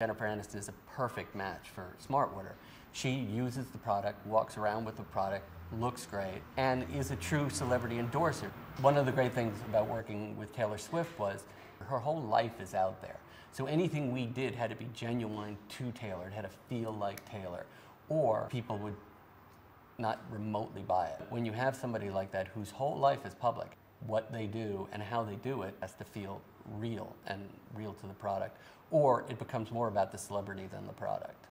Jennifer Aniston is a perfect match for Smartwater. She uses the product, walks around with the product, looks great, and is a true celebrity endorser. One of the great things about working with Taylor Swift was her whole life is out there. So anything we did had to be genuine to Taylor. It had to feel like Taylor. Or people would not remotely buy it. When you have somebody like that whose whole life is public, what they do and how they do it has to feel real and real to the product. Or it becomes more about the celebrity than the product.